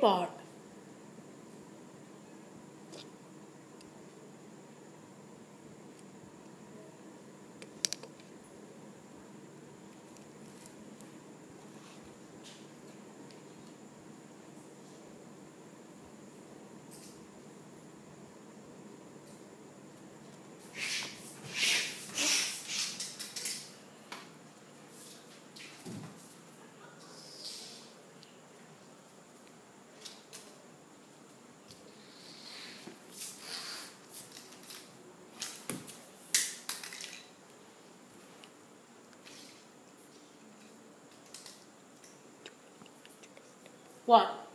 part. What?